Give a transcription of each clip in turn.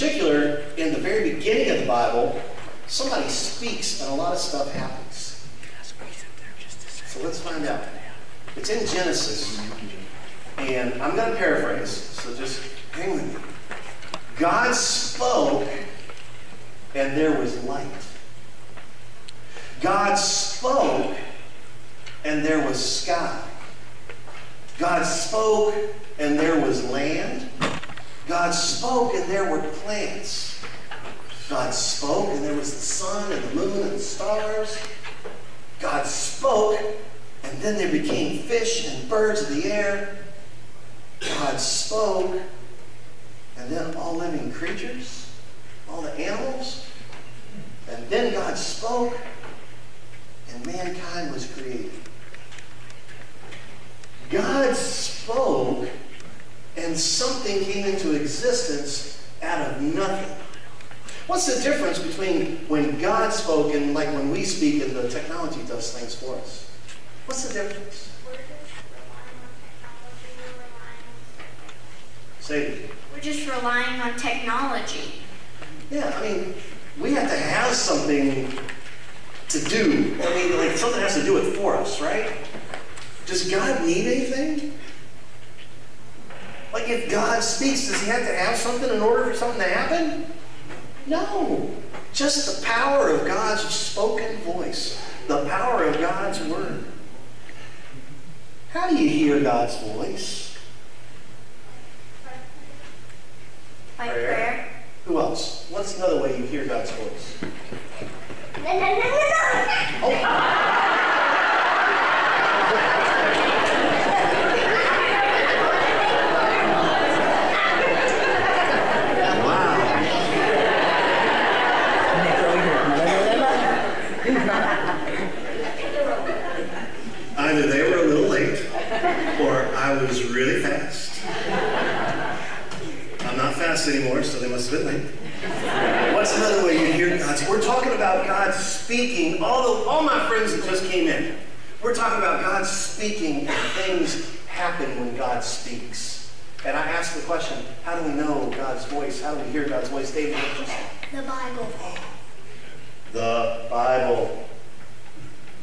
particular, in the very beginning of the Bible, somebody speaks and a lot of stuff happens. So let's find out. It's in Genesis, and I'm going to paraphrase, so just hang with me. God spoke, and there was light. God spoke, and there was sky. God spoke, and there was land. God spoke, and there were plants. God spoke, and there was the sun and the moon and the stars. God spoke, and then there became fish and birds of the air. God spoke, and then all living creatures, all the animals. And then God spoke, and mankind was created. God spoke, and something came into existence out of nothing. What's the difference between when God spoke and like when we speak and the technology does things for us? What's the difference? Say it. We're just relying on technology. Yeah, I mean, we have to have something to do. I mean, like something has to do it for us, right? Does God need anything? Like if God speaks, does he have to have something in order for something to happen? No. Just the power of God's spoken voice, the power of God's word. How do you hear God's voice? By prayer. prayer. Who else? What's another way you hear God's voice? oh. Either they were a little late or I was really fast. I'm not fast anymore, so they must have been late. What's another way you hear God's? We're talking about God speaking. All, the, all my friends that just came in, we're talking about God speaking and things happen when God speaks. And I asked the question, how do we know God's voice? How do we hear God's voice? David, what you say? The Bible. The Bible.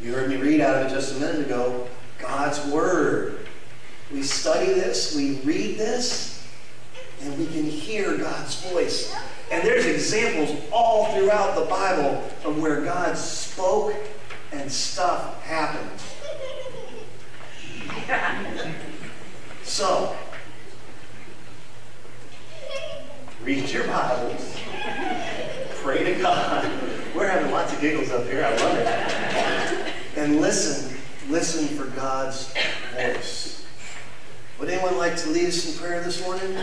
You heard me read out of it just a minute ago. God's Word. We study this, we read this, and we can hear God's voice. And there's examples all throughout the Bible of where God spoke and stuff happened. So, read your Bibles. Pray to God. We're having lots of giggles up here. I love it and listen. Listen for God's voice. Would anyone like to lead us in prayer this morning?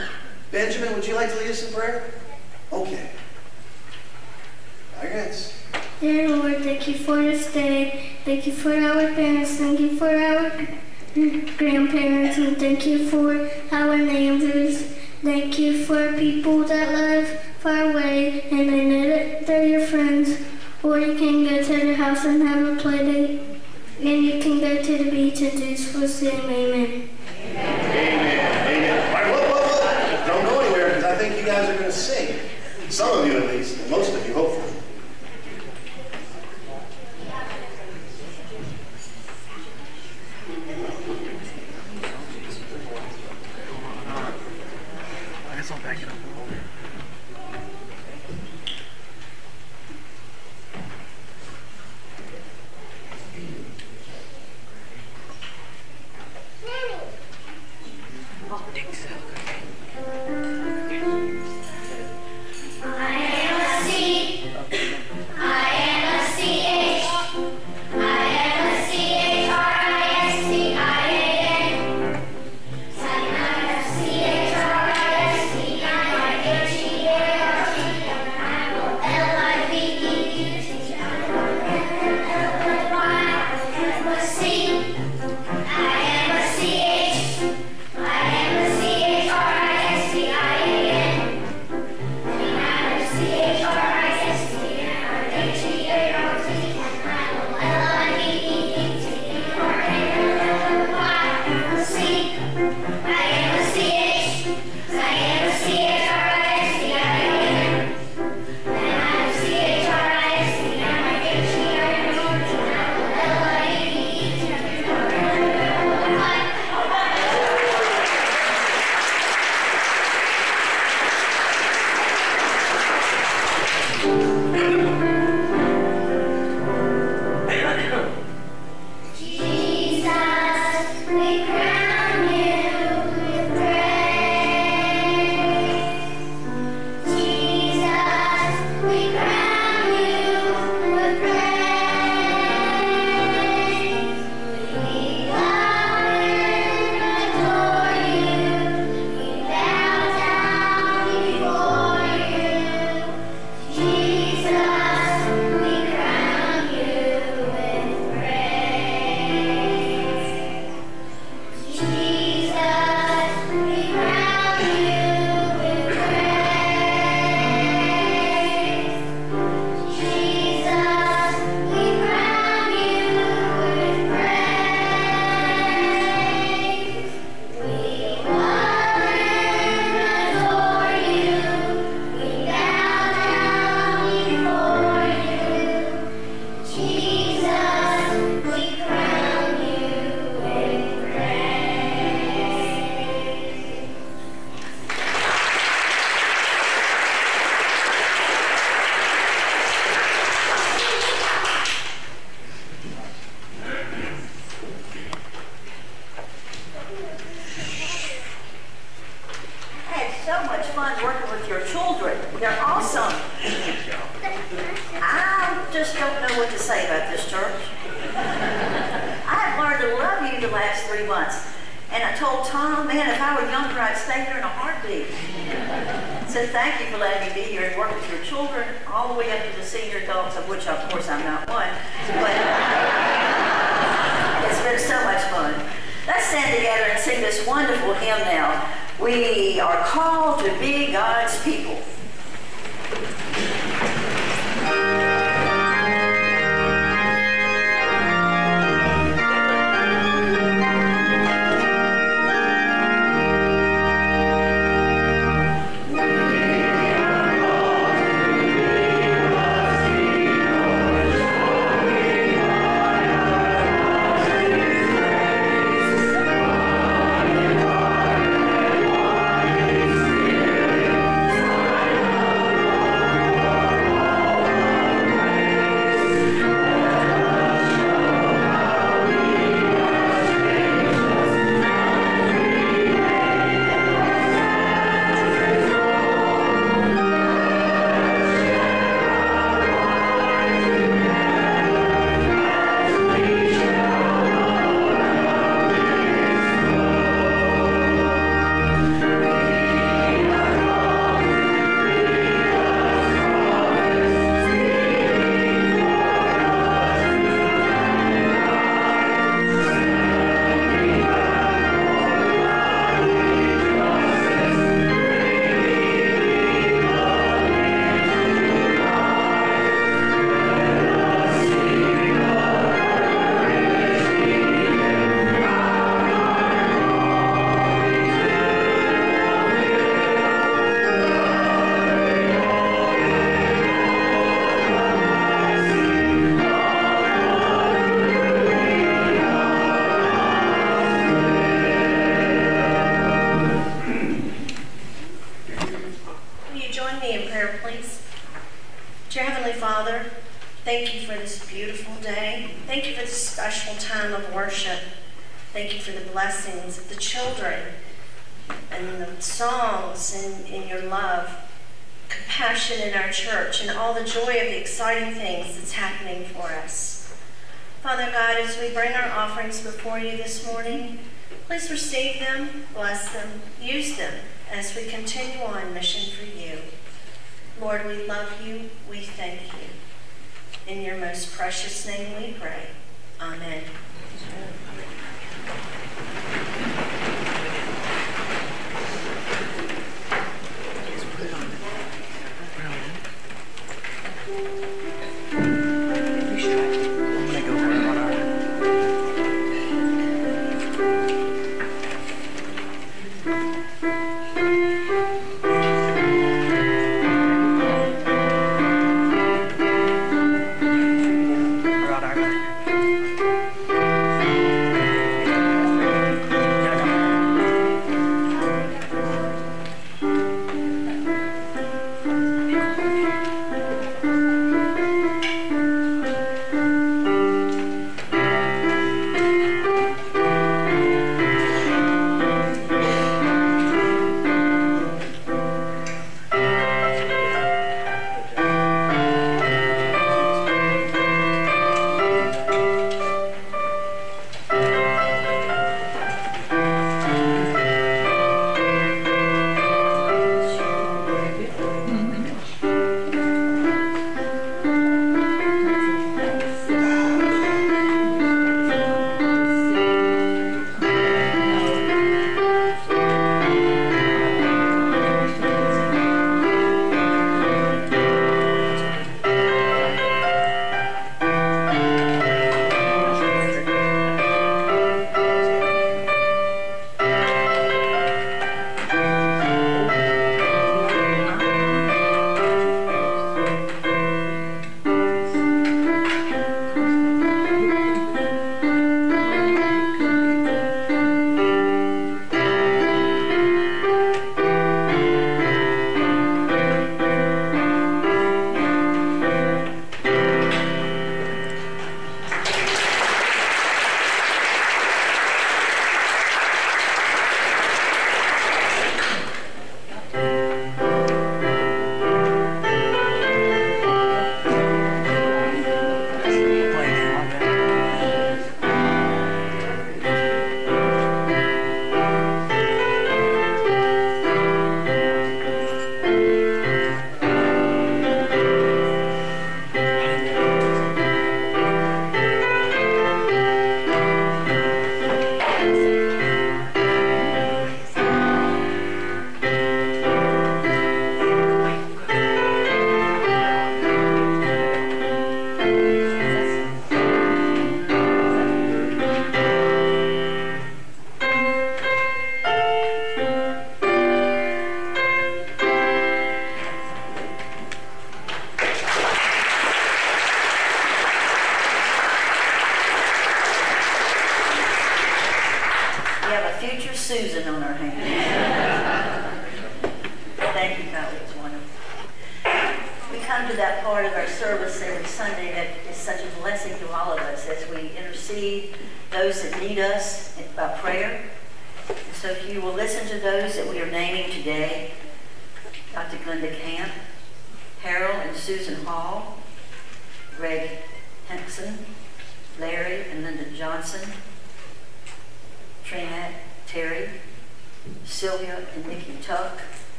Benjamin, would you like to lead us in prayer? Okay. Bow your heads. Dear Lord, thank you for this day. Thank you for our parents. Thank you for our grandparents. And thank you for our neighbors. Thank you for people that live far away and they know that they're your friends. Or you can go to their house and have a play date. And you can go to the beach and do for sing amen. Amen. Amen. All right, whoa, whoa, whoa. Don't go anywhere because I think you guys are going to sing. Some of you at least, and most of you hopefully. I guess I'll back it seed. Stand together and sing this wonderful hymn now. We are called to be God's people. Thank you for the blessings of the children and the songs and, and your love, compassion in our church, and all the joy of the exciting things that's happening for us. Father God, as we bring our offerings before you this morning, please receive them, bless them, use them as we continue on mission for you. Lord, we love you. We thank you. In your most precious name we pray. Amen. We're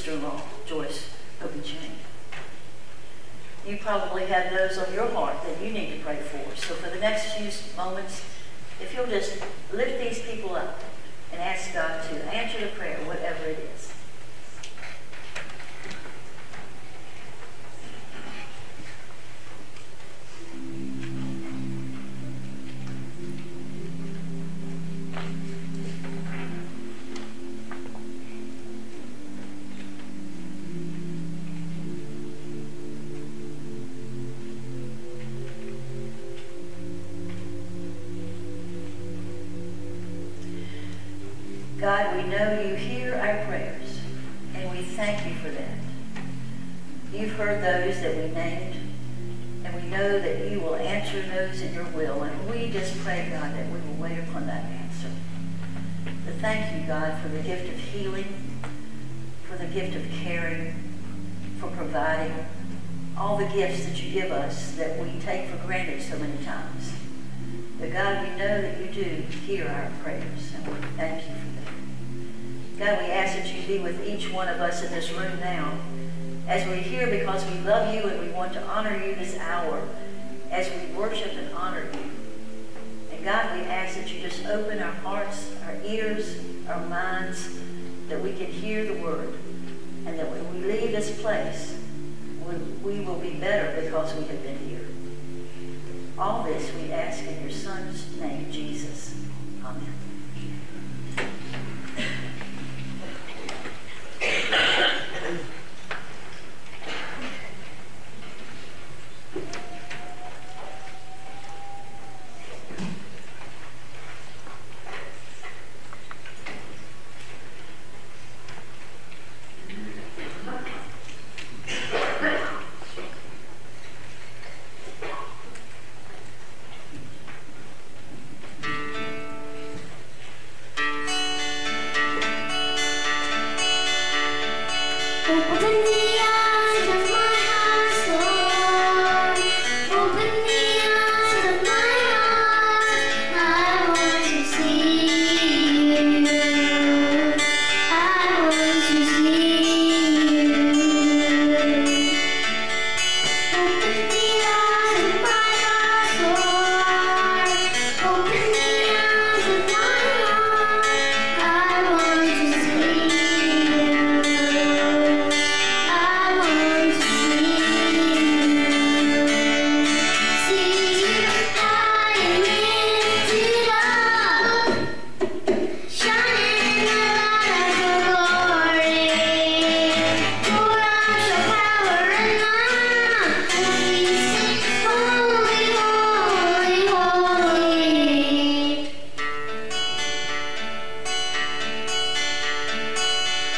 sister-in-law, Joyce. You probably have those on your heart that you need to pray for. So for the next few moments, if you'll just lift these people up and ask God to answer the prayer, whatever it is. In this room now as we're here because we love you and we want to honor you this hour as we worship and honor you. And God, we ask that you just open our hearts, our ears, our minds, that we can hear the word, and that when we leave this place, we, we will be better because we have been here. All this we ask in your Son's name, Jesus. Amen.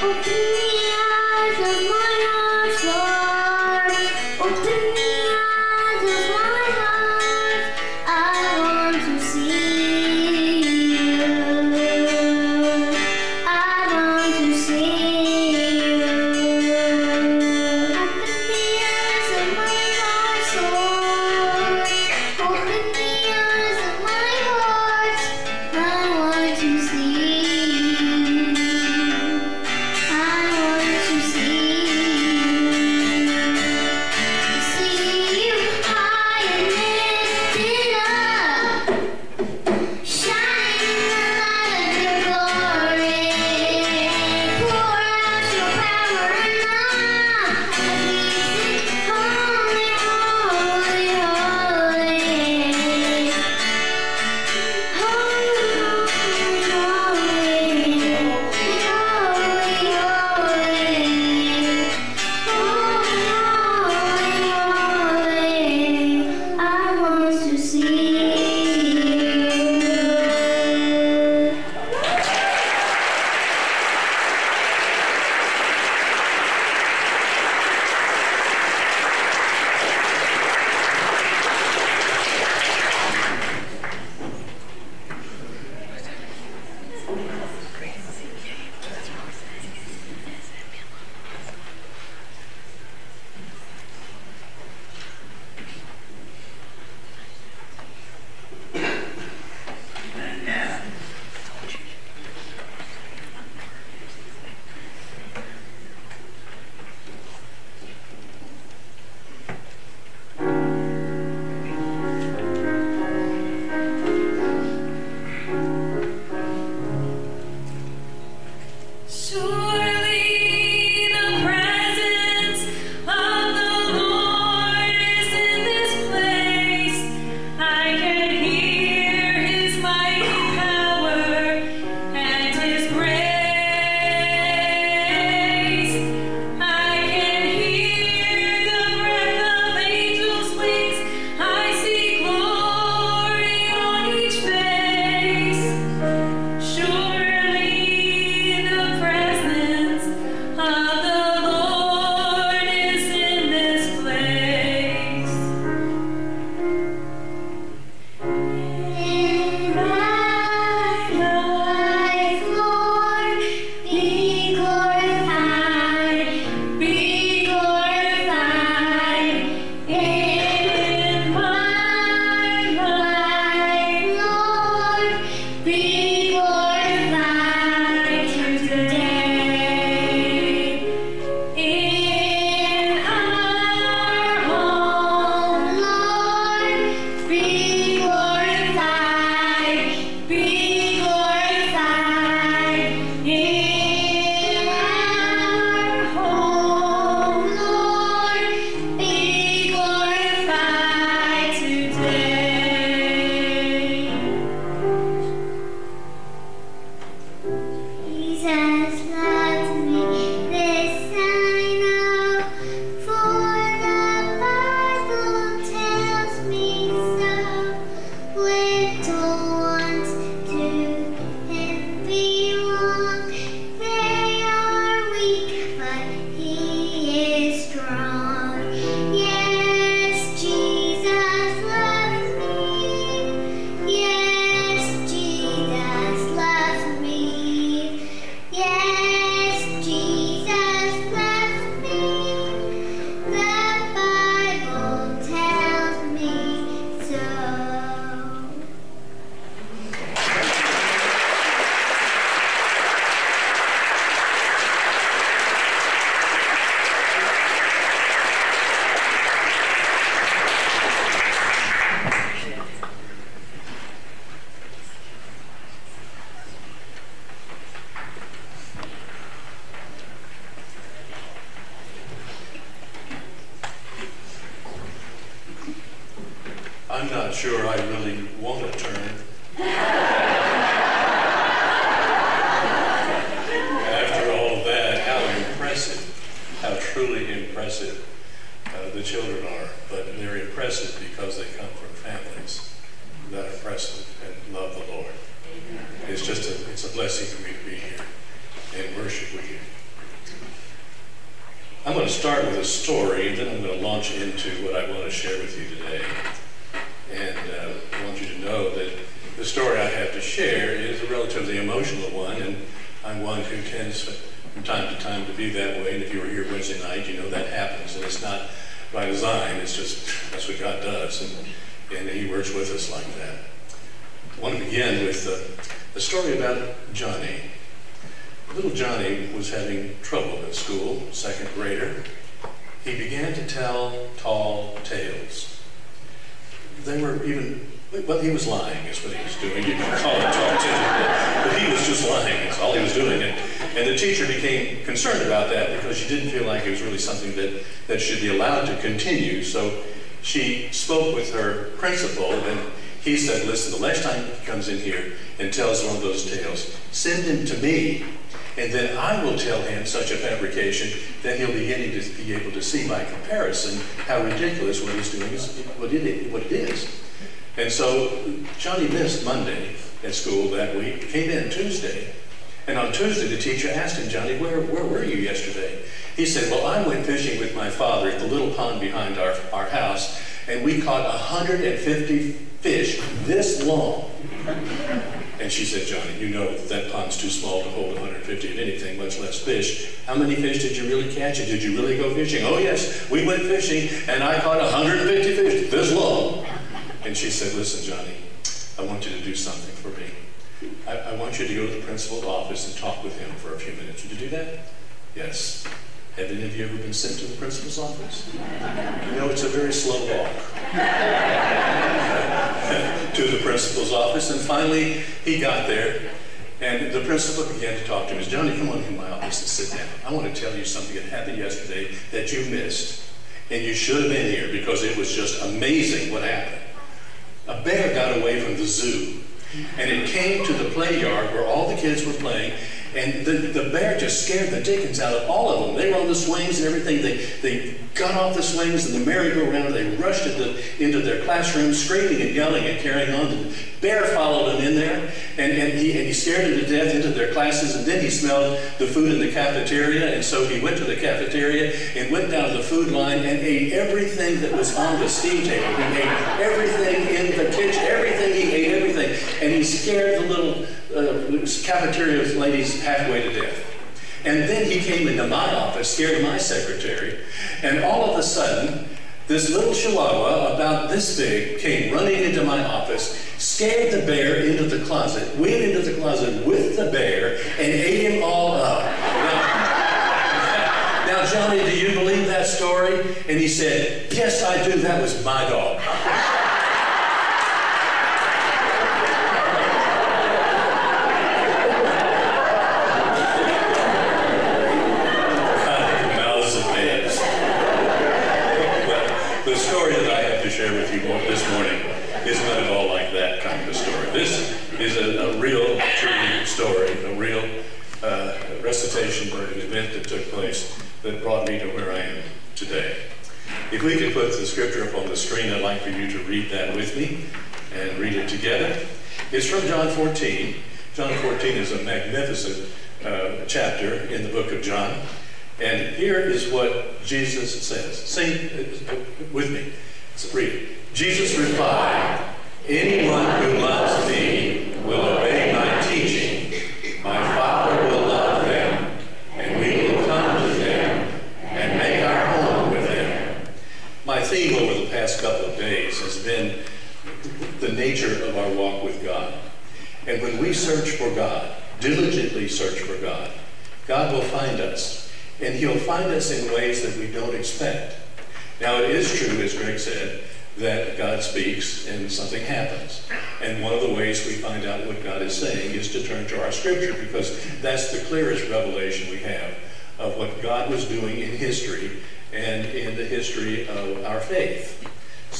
Open the eyes impressive uh, the children are. But they're impressive because they come from families that are impressive and love the Lord. It's just a, it's a blessing for me to be here and worship with you. I'm going to start with a story, and then I'm going to launch into what I want to share with you today. And uh, I want you to know that the story I have to share is a relatively emotional one, and I'm one who tends from time to time to be that way. And if you were here Wednesday night, you know that happens, and it's not by design. It's just that's what God does, and, and He works with us like that. I want to begin with uh, a story about Johnny. Little Johnny was having trouble at school, second grader. He began to tell tall tales. They were even, well, he was lying, is what he was doing. You can call it tales, but he was just lying. That's all he was doing. And, and the teacher became concerned about that because she didn't feel like it was really something that, that should be allowed to continue. So she spoke with her principal, and he said, listen, the next time he comes in here and tells one of those tales, send him to me and then I will tell him such a fabrication that he'll to be able to see by comparison how ridiculous what he's doing is, what it is. And so Johnny missed Monday at school that week, came in Tuesday. And on Tuesday, the teacher asked him, Johnny, where, where were you yesterday? He said, well, I went fishing with my father at the little pond behind our, our house, and we caught 150 fish this long. And she said, Johnny, you know that pond's too small to hold 150 of anything, much less fish. How many fish did you really catch? And did you really go fishing? Oh, yes, we went fishing, and I caught 150 fish this long. And she said, listen, Johnny, I want you to do something for me. I, I want you to go to the principal's office and talk with him for a few minutes. Would you do that? Yes. Have any of you ever been sent to the principal's office? You know, it's a very slow walk to the principal's office. And finally, he got there, and the principal began to talk to him. He said, Johnny, come on in my office and sit down. I want to tell you something that happened yesterday that you missed. And you should have been here because it was just amazing what happened. A bear got away from the zoo, and it came to the play yard where all the kids were playing, and the, the bear just scared the dickens out of all of them. They were on the swings and everything. They, they got off the swings and the merry-go-round. They rushed into, into their classroom, screaming and yelling and carrying on. The bear followed them in there, and, and, he, and he scared them to death into their classes. And then he smelled the food in the cafeteria, and so he went to the cafeteria and went down the food line and ate everything that was on the steam table. He ate everything in the kitchen, everything. He And he scared the little uh, cafeteria ladies halfway to death. And then he came into my office, scared my secretary, and all of a sudden, this little chihuahua, about this big, came running into my office, scared the bear into the closet, went into the closet with the bear, and ate him all up. Now, now Johnny, do you believe that story? And he said, Yes, I do. That was my dog. Mouths and babes. Well, the story that I have to share with you this morning is not at all like that kind of a story. This is a, a real, true story, a real uh, recitation of an event that took place that brought me to where I am today. If we could put the scripture up on the screen, I'd like for you to read that with me and read it together. It's from John 14. John 14 is a magnificent uh, chapter in the book of John. And here is what Jesus says. Sing uh, with me. So read. Jesus replied, Anyone who loves me will obey my teaching. My Father will love them, and we will come to them and make our home with them. My theme over the past couple of days has been the nature of our walk with God. And when we search for God, diligently search for God, God will find us. And he'll find us in ways that we don't expect. Now, it is true, as Greg said, that God speaks and something happens. And one of the ways we find out what God is saying is to turn to our scripture because that's the clearest revelation we have of what God was doing in history and in the history of our faith.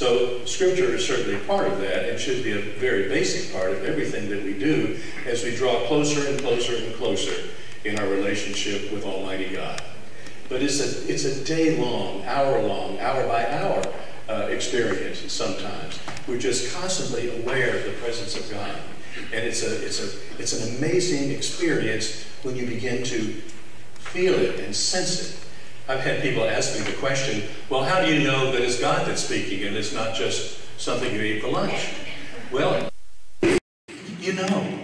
So Scripture is certainly part of that and should be a very basic part of everything that we do as we draw closer and closer and closer in our relationship with Almighty God. But it's a, it's a day-long, hour-long, hour-by-hour uh, experience sometimes. We're just constantly aware of the presence of God. And it's, a, it's, a, it's an amazing experience when you begin to feel it and sense it. I've had people ask me the question, well, how do you know that it's God that's speaking and it's not just something you eat for lunch? Well, you know.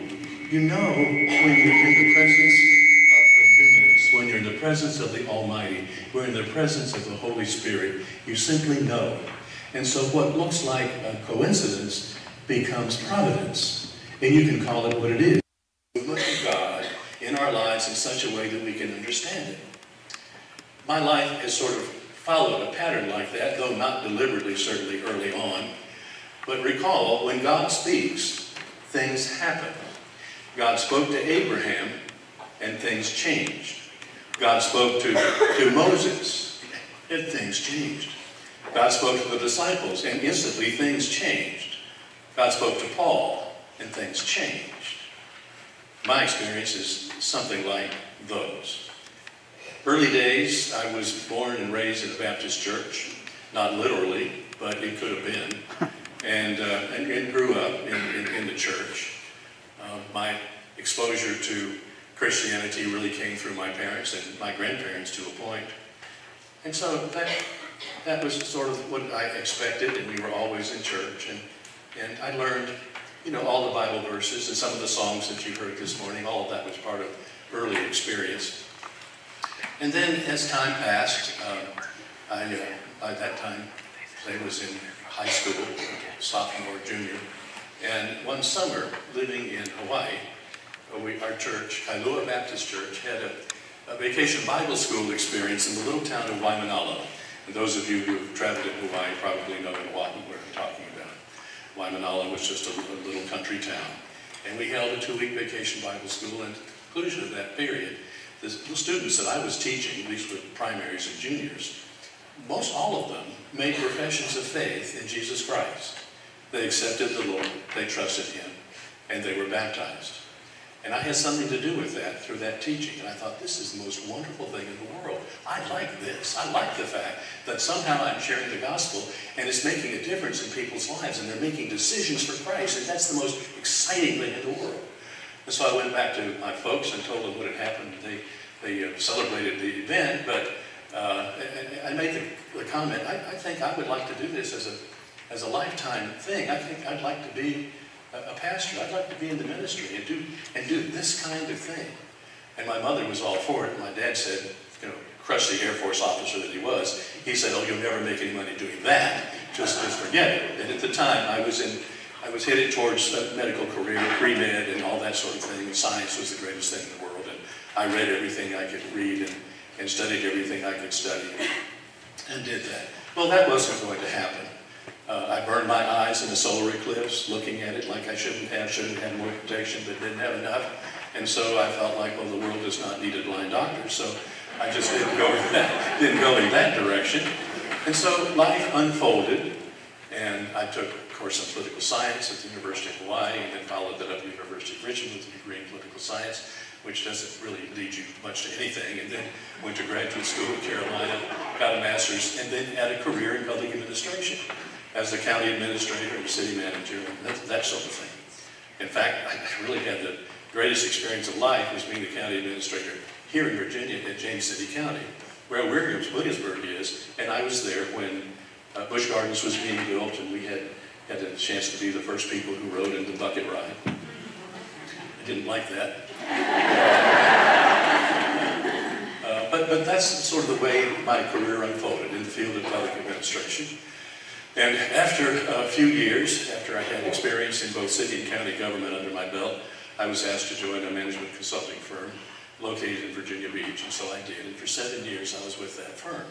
You know when you're in the presence of the luminous, when you're in the presence of the Almighty, when you're in the presence of the Holy Spirit. You simply know. And so what looks like a coincidence becomes providence. And you can call it what it is. We Movement of God in our lives in such a way that we can understand it. My life has sort of followed a pattern like that, though not deliberately, certainly early on. But recall, when God speaks, things happen. God spoke to Abraham, and things changed. God spoke to, to Moses, and things changed. God spoke to the disciples, and instantly things changed. God spoke to Paul, and things changed. My experience is something like those. Early days, I was born and raised in a Baptist church. Not literally, but it could have been. And, uh, and, and, grew up in, in, in the church. Uh, my exposure to Christianity really came through my parents and my grandparents to a point. And so that, that was sort of what I expected, and we were always in church. And, and I learned, you know, all the Bible verses and some of the songs that you heard this morning, all of that was part of early experience. And then as time passed, um, I, uh, by that time, I was in high school, sophomore, junior. And one summer, living in Hawaii, uh, we, our church, Kailua Baptist Church, had a, a, vacation Bible school experience in the little town of Waimanalo. And those of you who have traveled in Hawaii probably know in Hawaii where I'm talking about. Waimanalo was just a, a little country town. And we held a two-week vacation Bible school, and at the conclusion of that period, the, students that I was teaching, these were primaries and juniors, most all of them made professions of faith in Jesus Christ. They accepted the Lord, they trusted Him, and they were baptized. And I had something to do with that through that teaching. And I thought, this is the most wonderful thing in the world. I like this. I like the fact that somehow I'm sharing the gospel and it's making a difference in people's lives and they're making decisions for Christ. And that's the most exciting thing in the world. And so I went back to my folks and told them what had happened. They, they uh, celebrated the event, but uh, I made the, the comment, I, I, think I would like to do this as a, as a lifetime thing. I think I'd like to be a, a pastor. I'd like to be in the ministry and do, and do this kind of thing. And my mother was all for it. My dad said, you know, crusty Air Force officer that he was, he said, oh, you'll never make any money doing that. Just, just forget it. And at the time, I was in, I was headed towards a medical career, pre-med and all that sort of thing. Science was the greatest thing in the world. And I read everything I could read and, and studied everything I could study and did that. Well, that wasn't going to happen. Uh, I burned my eyes in a solar eclipse, looking at it like I shouldn't have, shouldn't have more protection, but didn't have enough. And so I felt like, well, the world does not need a blind doctor. So I just didn't go in that, didn't go in that direction. And so life unfolded, and I took course in political science at the University of Hawaii, and then followed that up at the University of Richmond with a degree in political science, which doesn't really lead you much to anything, and then went to graduate school in Carolina, got a master's, and then had a career in public administration as a county administrator and city manager, that, that sort of thing. In fact, I really had the greatest experience of life was being the county administrator here in Virginia at James City County, where Williams, Williamsburg is, and I was there when uh, Gardens was being built, and we had had a chance to be the first people who rode in the bucket ride. I didn't like that. uh, but, but that's sort of the way my career unfolded in the field of public administration. And after a few years, after I had experience in both city and county government under my belt, I was asked to join a management consulting firm located in Virginia Beach, and so I did. And for seven years, I was with that firm.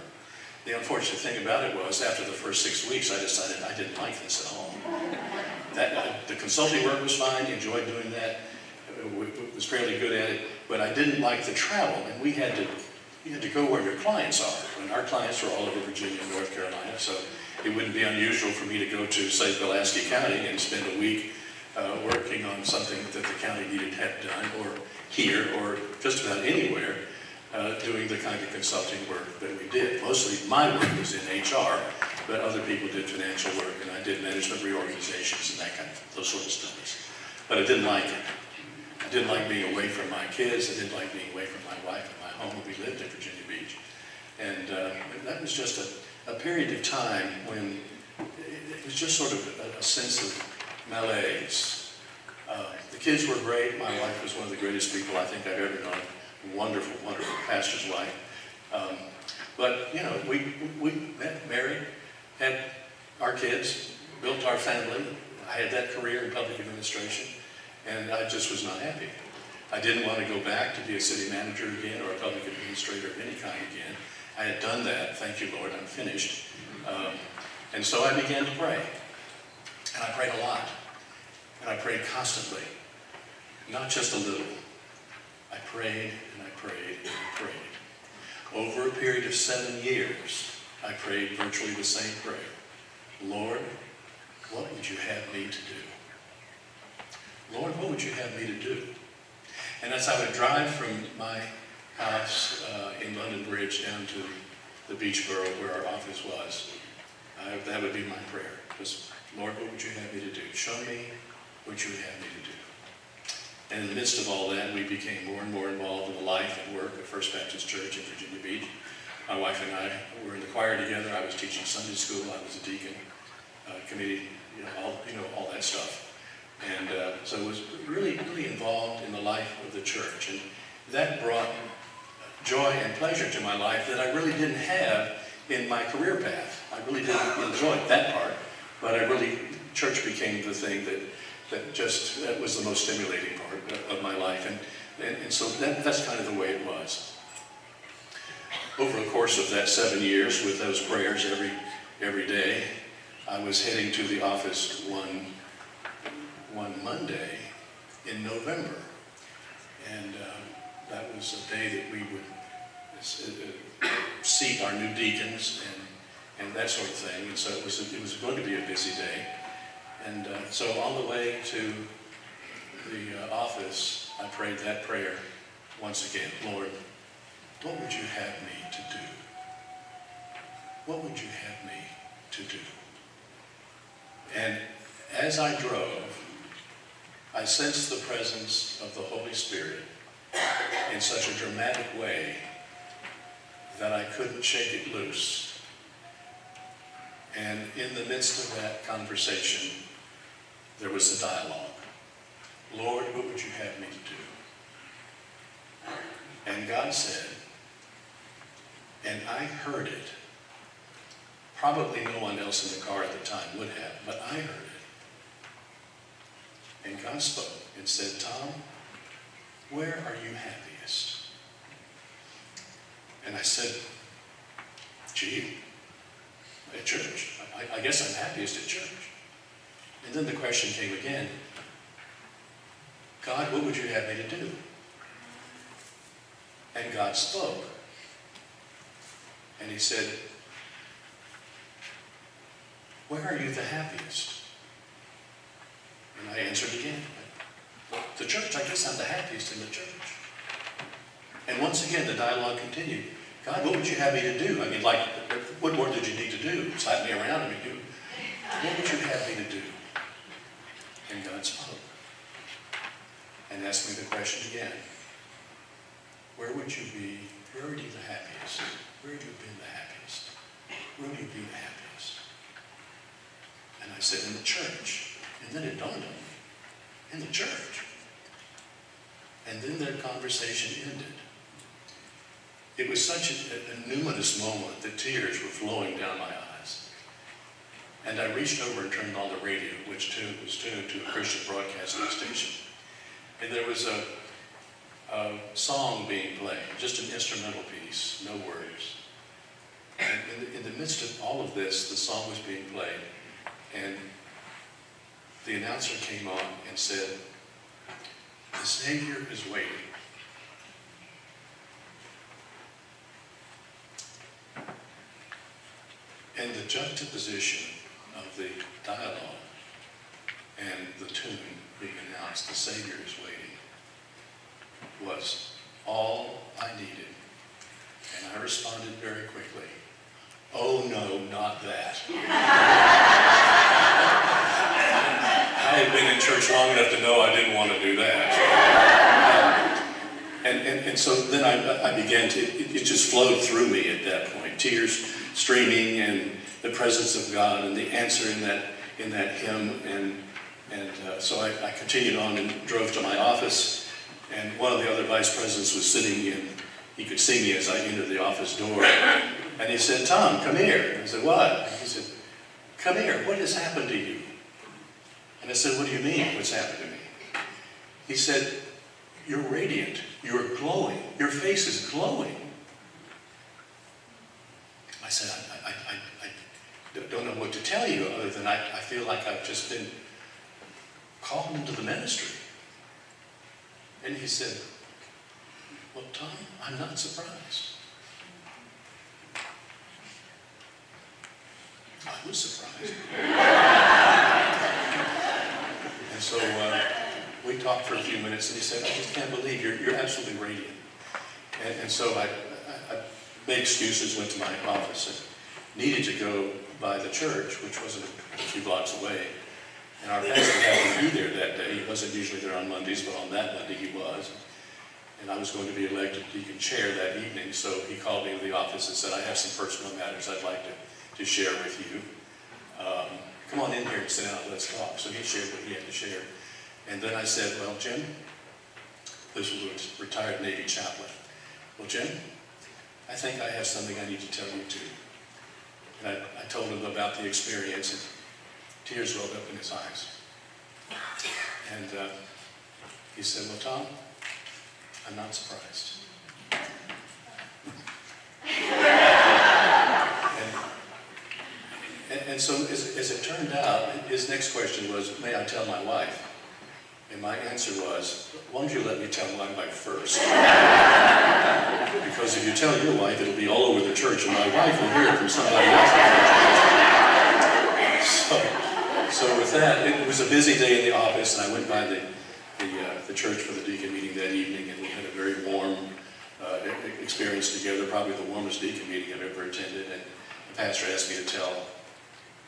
The unfortunate thing about it was, after the first six weeks, I decided I didn't like this at all. That, uh, the consulting work was fine, enjoyed doing that, uh, was fairly good at it, but I didn't like the travel, and we had to, you had to go where your clients are, and our clients were all over Virginia and North Carolina, so it wouldn't be unusual for me to go to, say, Pulaski County and spend a week uh, working on something that the county needed have done, or here, or just about anywhere, uh, doing the kind of consulting work that we did. Mostly my work was in HR, but other people did financial work, and I did management reorganizations and that kind of, those sort of studies. But I didn't like it. I didn't like being away from my kids. I didn't like being away from my wife and my home. We lived in Virginia Beach. And uh, that was just a, a period of time when it was just sort of a, a sense of malaise. Uh, the kids were great. My wife was one of the greatest people I think I've ever known. Wonderful, wonderful pastor's wife. Um, but, you know, we, we met, married, had our kids, built our family. I had that career in public administration, and I just was not happy. I didn't want to go back to be a city manager again or a public administrator of any kind again. I had done that, thank you, Lord, I'm finished. Um, and so I began to pray. And I prayed a lot. And I prayed constantly, not just a little. I prayed prayed and prayed. Over a period of seven years, I prayed virtually the same prayer. Lord, what would you have me to do? Lord, what would you have me to do? And as I would drive from my house uh, in London Bridge down to the beach borough where our office was, I, that would be my prayer. Just, Lord, what would you have me to do? Show me what you would have me to do. And in the midst of all that, we became more and more involved in the life and work of First Baptist Church in Virginia Beach. My wife and I were in the choir together. I was teaching Sunday school. I was a deacon, uh, committee, you know, all, you know, all that stuff. And uh, so I was really, really involved in the life of the church. And that brought joy and pleasure to my life that I really didn't have in my career path. I really didn't enjoy that part, but I really, church became the thing that, that just, that was the most stimulating part of my life. And, and, and so that, that's kind of the way it was. Over the course of that seven years with those prayers every, every day, I was heading to the office one, one Monday in November. And uh, that was a day that we would uh, seat our new deacons and, and that sort of thing. And so it was, it was going to be a busy day. And uh, so on the way to the uh, office, I prayed that prayer once again. Lord, what would you have me to do? What would you have me to do? And as I drove, I sensed the presence of the Holy Spirit in such a dramatic way that I couldn't shake it loose. And in the midst of that conversation, there was a dialogue. Lord, what would you have me to do? And God said, and I heard it. Probably no one else in the car at the time would have, but I heard it. And God spoke and said, Tom, where are you happiest? And I said, gee, at church. I, I guess I'm happiest at church. And then the question came again, God, what would you have me to do? And God spoke. And he said, where are you the happiest? And I answered again, the church, I guess I'm the happiest in the church. And once again, the dialogue continued. God, what would you have me to do? I mean, like, what more did you need to do? Slap me around? I mean, what would you have me to do? And God spoke. And asked me the question again. Where would you be? Where would you be the happiest? Where have you been the happiest? Where would you be the happiest? And I said, in the church. And then it dawned on me. In the church. And then their conversation ended. It was such a, a numinous moment that tears were flowing down my eyes. And I reached over and turned on the radio, which tune, was tuned to a Christian broadcasting station. And there was a, a song being played, just an instrumental piece, no words. And in the, in the midst of all of this, the song was being played. And the announcer came on and said, the Savior is waiting. And the juxtaposition of the dialogue and the tune being announced, the Savior is waiting, was all I needed. And I responded very quickly, oh no, not that. I had been in church long enough to know I didn't want to do that. Um, and, and, and so then I, I began to, it, it just flowed through me at that point, tears streaming and the presence of God and the answer in that, in that hymn. And, and uh, so I, I continued on and drove to my office. And one of the other vice presidents was sitting in, he could see me as I entered the office door. And he said, Tom, come here. I said, what? He said, come here, what has happened to you? And I said, what do you mean, what's happened to me? He said, you're radiant, you're glowing, your face is glowing. I said, I, I, I don't know what to tell you other than I, I feel like I've just been called into the ministry. And he said, well, Tom, I'm not surprised. I was surprised. and so uh, we talked for a few minutes, and he said, I just can't believe you're, you're absolutely radiant. And, and so I, I, I made excuses, went to my office, and needed to go by the church, which was a, few blocks away. And our pastor happened to be there that day. He wasn't usually there on Mondays, but on that Monday he was. And I was going to be elected deacon chair that evening, so he called me to the office and said, I have some personal matters I'd like to, to share with you. Um, come on in here and sit down, let's talk. So he shared what he had to share. And then I said, well, Jim, this was a retired Navy chaplain. Well, Jim, I think I have something I need to tell you too. And I, I told him about the experience, and tears welled up in his eyes. And uh, he said, well, Tom, I'm not surprised. and, and, and so as, as it turned out, his next question was, may I tell my wife? And my answer was, why don't you let me tell my wife first? because if you tell your wife, it'll be all over the church, and my wife will hear it from somebody else. so, so with that, it was a busy day in the office, and I went by the, the, uh, the church for the deacon meeting that evening, and we had a very warm uh, experience together, probably the warmest deacon meeting I've ever attended. And the pastor asked me to tell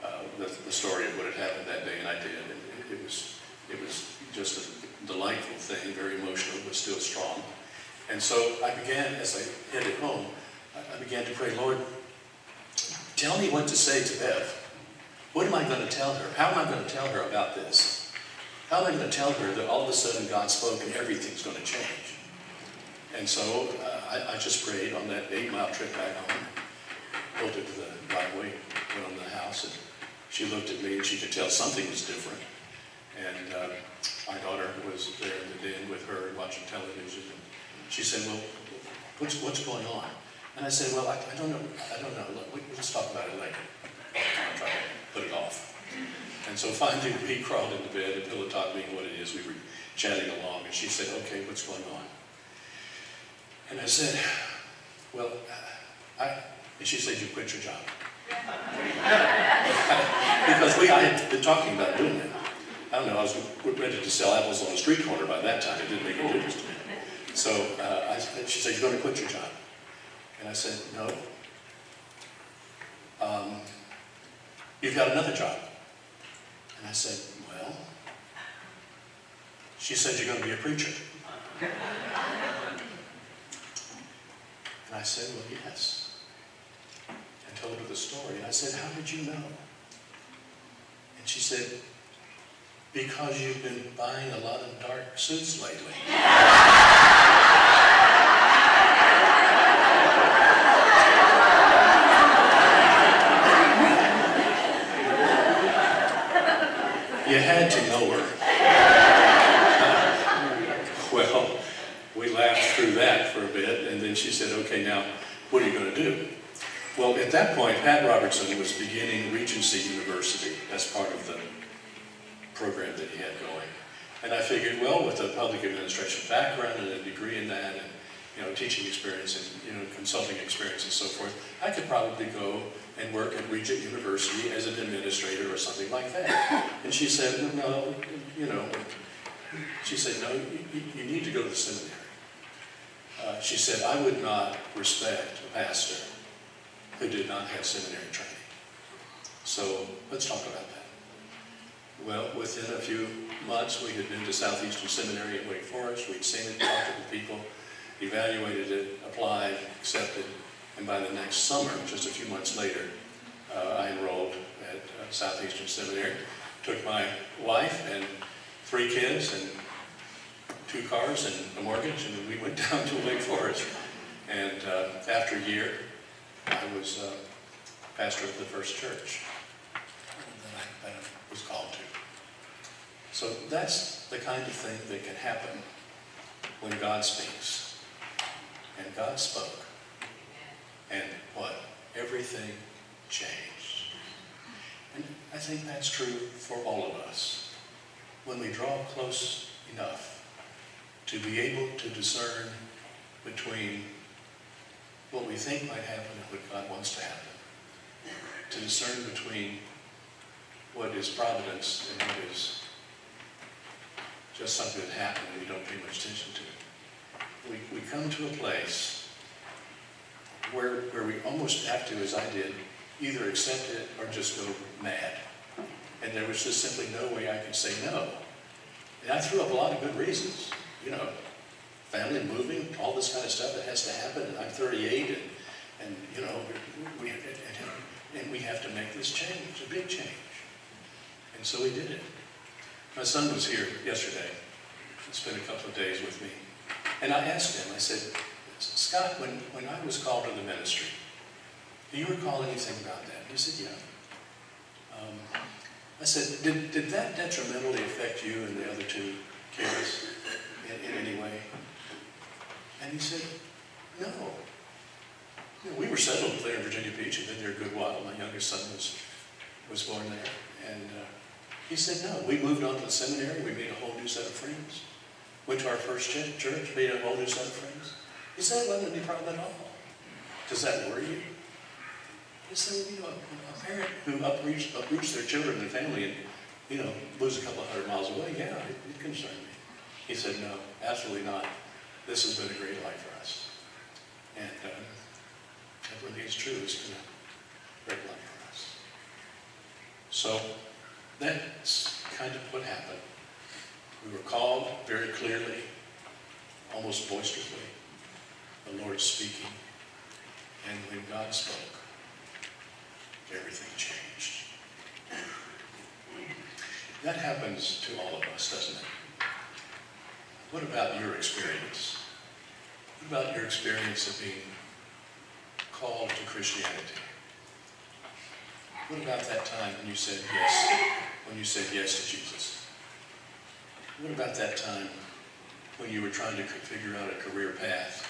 uh, the, the story of what had happened that day, and I did. And it, it was it was just a delightful thing, very emotional, but still strong. And so I began, as I headed home, I began to pray, Lord, tell me what to say to Bev. What am I going to tell her? How am I going to tell her about this? How am I going to tell her that all of a sudden God spoke and everything's going to change? And so uh, I, I just prayed on that eight-mile trip back home, pulled it to the driveway, went on the house, and she looked at me and she could tell something was different. And uh, my daughter was there in the den with her watching television. And she said, well, what's, what's going on? And I said, well, I, I don't know. I don't know. Look, we- Let's talk about it later. I'm trying to put it off. And so finally we crawled into bed, and pillow talk being what it is, we were chatting along, and she said, okay, what's going on? And I said, well, I, and she said, you quit your job. because we, I had been talking about doing that. I don't know, I was ready to sell apples on the street corner by that time. It didn't make any difference to me. So uh, I, she said, you're going to quit your job. And I said, no. Um, you've got another job. And I said, well. She said, you're going to be a preacher. And I said, well, yes. And told her the story. And I said, how did you know? And she said, because you've been buying a lot of dark suits lately. You had to know her. well, we laughed through that for a bit, and then she said, okay, now, what are you going to do? Well, at that point, Pat Robertson was beginning Regent University as part of the program that he had going. And I figured, well, with a public administration background and a degree in that, and, you know, teaching experience and, you know, consulting experience and so forth, I could probably go and work at Regent University as an administrator or something like that. And she said, no, you know, she said, no, you, you- need to go to the seminary. Uh, she said, I would not respect a pastor who did not have seminary training. So let's talk about that. Well, within a few months, we had been to Southeastern Seminary at Wake Forest. We'd seen it, talked to the people, evaluated it, applied, accepted, and by the next summer, just a few months later, uh, I enrolled at uh, Southeastern Seminary. Took my wife and three kids and two cars and a mortgage, and we went down to Wake Forest. And uh, after a year, I was uh, pastor of the first church that I, was called to. So that's the kind of thing that can happen when God speaks. And God spoke. And what? Everything changed. And I think that's true for all of us. When we draw close enough to be able to discern between what we think might happen and what God wants to happen. To discern between what is providence and what is just something that happened and you don't pay much attention to. it. We, we come to a place where, where we almost have to, as I did, either accept it or just go mad. And there was just simply no way I could say no. And I threw up a lot of good reasons, you know, family moving, all this kind of stuff that has to happen, and I'm 38, and, and you know, we, and, and we have to make this change, a big change. And so we did it. My son was here yesterday, and spent a couple of days with me. And I asked him, I said, Scott, when, when I was called to the ministry, do you recall anything about that? He said, yeah. Um, I said, did, did that detrimentally affect you and the other two kids in, in any way? And he said, no. You know, we were settled there in Virginia Beach, had been there a good while. My youngest son was, was born there. And uh, he said, no. We moved on to the seminary. We made a whole new set of friends. Went to our first ch- church, made a whole new set of friends. He said, it wasn't any problem at all. Does that worry you? He said, you know, a parent who uproots, uproots their children and family and, you know, moves a couple hundred miles away, yeah, it, it concerned me. He said, no, absolutely not. This has been a great life for us. And um, that really is true. It's been a great life for us. So that's kind of what happened. We were called very clearly, almost boisterously, the Lord speaking. And when God spoke, everything changed. That happens to all of us, doesn't it? What about your experience? What about your experience of being called to Christianity? What about that time when you said yes, when you said yes to Jesus? What about that time when you were trying to figure out a career path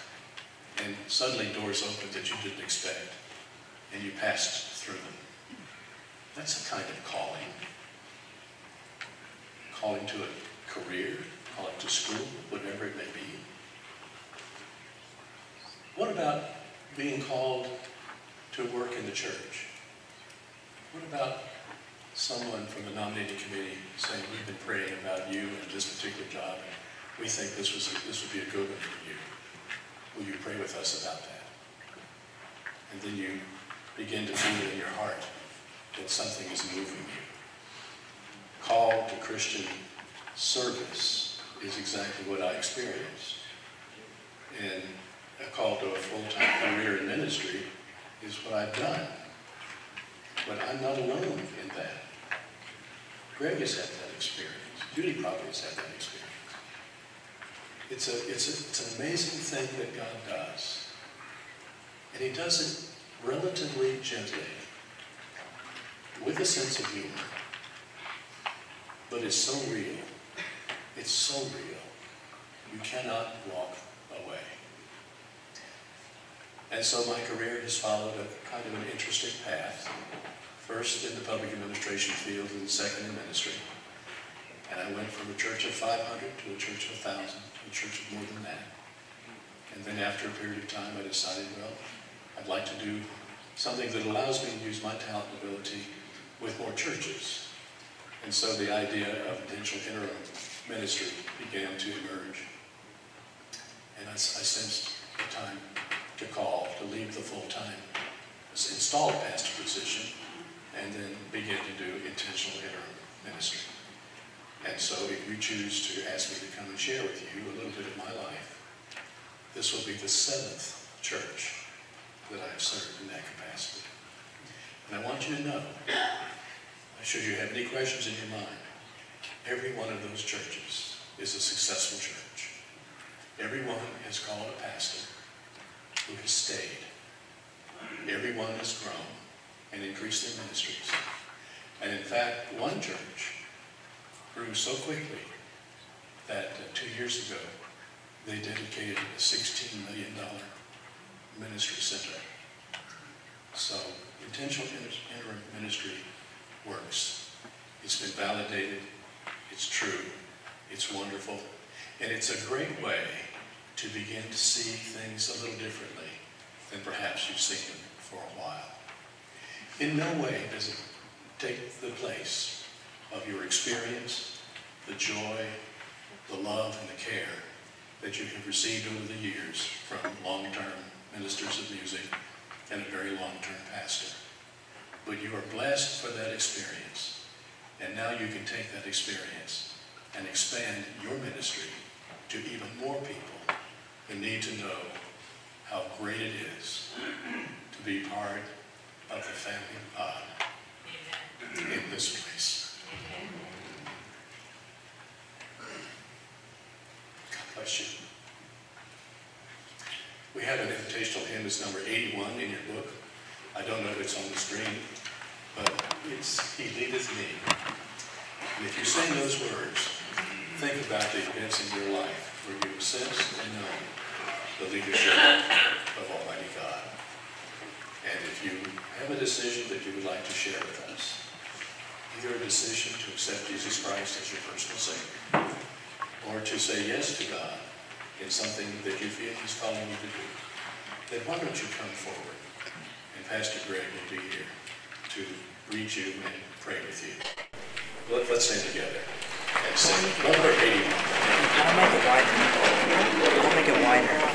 and suddenly doors opened that you didn't expect and you passed through them? That's a kind of calling. Calling to a career, calling to school, whatever it may be. What about being called to work in the church? What about someone from the nominating committee saying, we've been praying about you and this particular job, and we think this, was this would be a good one for you. Will you pray with us about that? And then you begin to feel in your heart that something is moving you. Call to Christian service is exactly what I experienced. And a call to a full-time career in ministry is what I've done. But I'm not alone in that. Greg has had that experience. Judy probably has had that experience. It's, a, it's, a, it's an amazing thing that God does. And he does it relatively gently, with a sense of humor. But it's so real. It's so real. You cannot walk away. And so my career has followed a kind of an interesting path. First in the public administration field and second in ministry. And I went from a church of 500 to a church of 1,000 to a church of more than that. And then after a period of time, I decided, well, I'd like to do something that allows me to use my talent and ability with more churches. And so the idea of potential interim ministry began to emerge. And I, I sensed the time to call, to leave the full-time installed pastor position and then begin to do intentional interim ministry. And so if you choose to ask me to come and share with you a little bit of my life, this will be the seventh church that I have served in that capacity. And I want you to know, should you have any questions in your mind, every one of those churches is a successful church. Everyone has called a pastor who has stayed. Everyone has grown and increase their ministries. And in fact, one church grew so quickly that uh, two years ago, they dedicated a $16 million ministry center. So intentional interim ministry works. It's been validated, it's true, it's wonderful, and it's a great way to begin to see things a little differently than perhaps you've seen them for a while. In no way does it take the place of your experience, the joy, the love, and the care that you have received over the years from long-term ministers of music and a very long-term pastor. But you are blessed for that experience. And now you can take that experience and expand your ministry to even more people who need to know how great it is to be part of the family of God in this place. God bless you. We have an invitational hymn, it's number 81 in your book. I don't know if it's on the screen, but it's He leadeth me. And if you sing those words, think about the events in your life where you have sensed and known the leadership of Almighty God. And if you have a decision that you would like to share with us, either a decision to accept Jesus Christ as your personal Savior, or to say yes to God in something that you feel He's calling you to do, then why don't you come forward? And Pastor Greg will be here to greet you and pray with you. Let, us sing together and sing number 81. I'll make it wider. I'll make it wider.